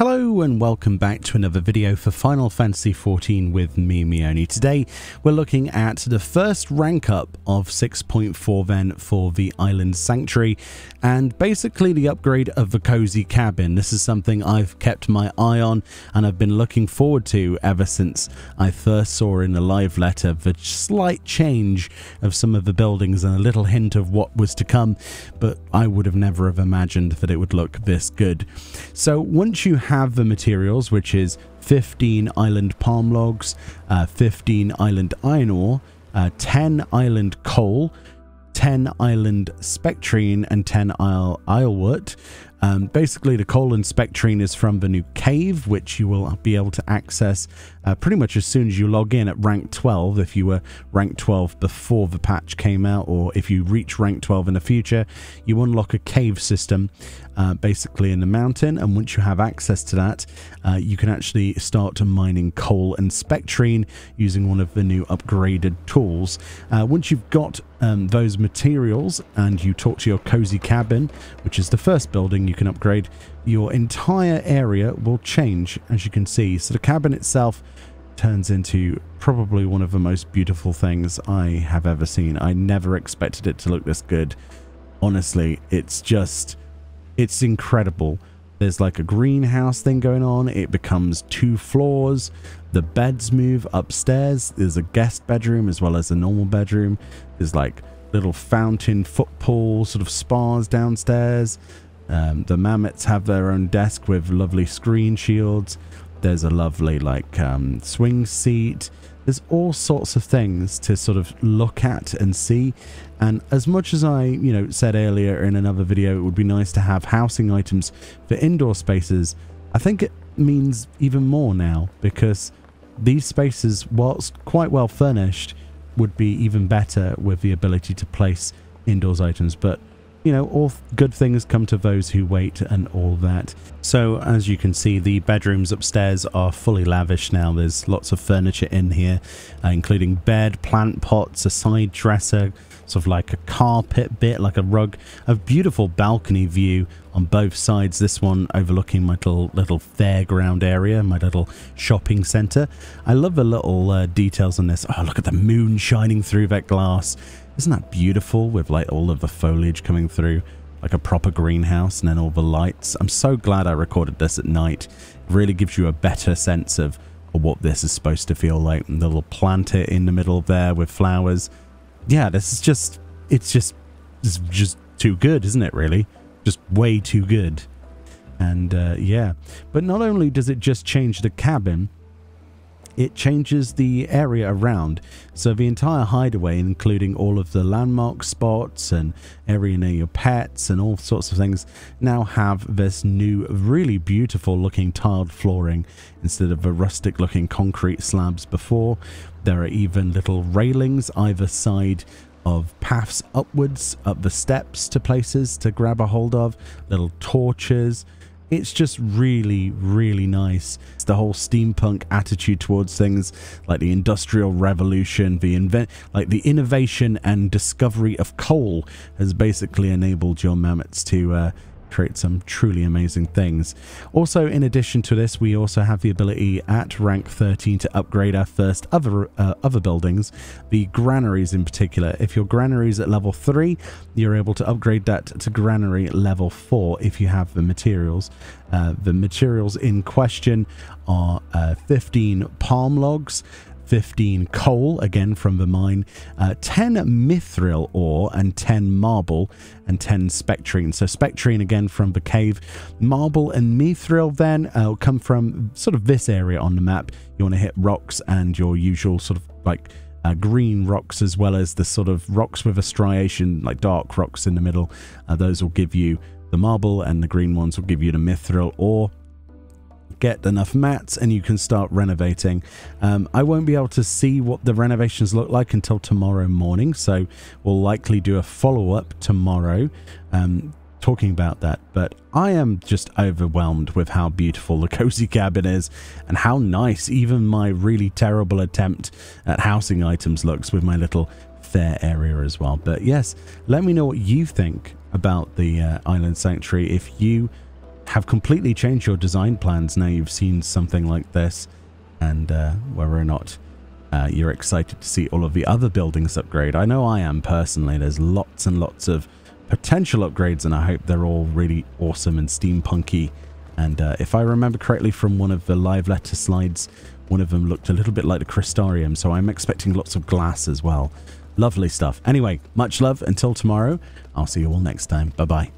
Hello and welcome back to another video for Final Fantasy XIV with me, Meoni. Today we're looking at the first rank up of 6.4 then for the Island Sanctuary and basically the upgrade of the Cozy Cabin. This is something I've kept my eye on and I've been looking forward to ever since I first saw in the live letter the slight change of some of the buildings and a little hint of what was to come, but I would have never have imagined that it would look this good. So once you have the materials, which is 15 island palm logs, uh, 15 island iron ore, uh, 10 island coal, 10 island spectrine, and 10 isle islewort. Um, basically, the coal and spectrine is from the new cave, which you will be able to access uh, pretty much as soon as you log in at rank 12. If you were rank 12 before the patch came out, or if you reach rank 12 in the future, you unlock a cave system uh, basically in the mountain. And once you have access to that, uh, you can actually start mining coal and spectrine using one of the new upgraded tools. Uh, once you've got um, those materials and you talk to your cozy cabin, which is the first building you can upgrade, your entire area will change, as you can see. So the cabin itself turns into probably one of the most beautiful things I have ever seen. I never expected it to look this good. Honestly, it's just it's incredible. There's like a greenhouse thing going on. It becomes two floors. The beds move upstairs. There's a guest bedroom as well as a normal bedroom. There's like little fountain, footpool, sort of spas downstairs. Um, the mammets have their own desk with lovely screen shields. There's a lovely like um, swing seat. There's all sorts of things to sort of look at and see. And as much as I, you know, said earlier in another video, it would be nice to have housing items for indoor spaces. I think it means even more now because these spaces, whilst quite well furnished, would be even better with the ability to place indoors items. But you know, all good things come to those who wait and all that. So as you can see, the bedrooms upstairs are fully lavish now. There's lots of furniture in here, uh, including bed, plant pots, a side dresser, sort of like a carpet bit, like a rug, a beautiful balcony view on both sides. This one overlooking my little little fairground area, my little shopping centre. I love the little uh, details on this. Oh, look at the moon shining through that glass. Isn't that beautiful with like all of the foliage coming through like a proper greenhouse and then all the lights? I'm so glad I recorded this at night. It really gives you a better sense of, what this is supposed to feel like. And the little planter in the middle there with flowers. Yeah, this is just, it's just, it's just too good, isn't it really? Just way too good. And uh, yeah, but not only does it just change the cabin, it changes the area around. So the entire hideaway, including all of the landmark spots and area near your pets and all sorts of things, now have this new, really beautiful looking tiled flooring instead of the rustic looking concrete slabs before. There are even little railings either side of paths upwards up the steps to places to grab a hold of, little torches, it's just really, really nice. It's the whole steampunk attitude towards things, like the industrial revolution, the invent, like the innovation and discovery of coal has basically enabled your mammets to uh, create some truly amazing things. Also, in addition to this, we also have the ability at rank 13 to upgrade our first other uh, other buildings, the granaries in particular. If your granaries at level 3, you're able to upgrade that to granary level 4 if you have the materials. Uh, the materials in question are uh, 15 palm logs, 15 coal, again from the mine, uh, 10 mithril ore and 10 marble and 10 spectrine. So spectrine again from the cave. Marble and mithril then uh, come from sort of this area on the map. You want to hit rocks and your usual sort of like uh, green rocks as well as the sort of rocks with a striation, like dark rocks in the middle. Uh, those will give you the marble and the green ones will give you the mithril ore get enough mats and you can start renovating. Um, I won't be able to see what the renovations look like until tomorrow morning, so we'll likely do a follow-up tomorrow um, talking about that. But I am just overwhelmed with how beautiful the cozy cabin is and how nice even my really terrible attempt at housing items looks with my little fair area as well. But yes, let me know what you think about the uh, Island Sanctuary if you have completely changed your design plans now you've seen something like this and uh, whether or not uh, you're excited to see all of the other buildings upgrade. I know I am personally. There's lots and lots of potential upgrades and I hope they're all really awesome and steampunky. And uh, if I remember correctly from one of the live letter slides, one of them looked a little bit like the Crystarium, so I'm expecting lots of glass as well. Lovely stuff. Anyway, much love. Until tomorrow, I'll see you all next time. Bye-bye.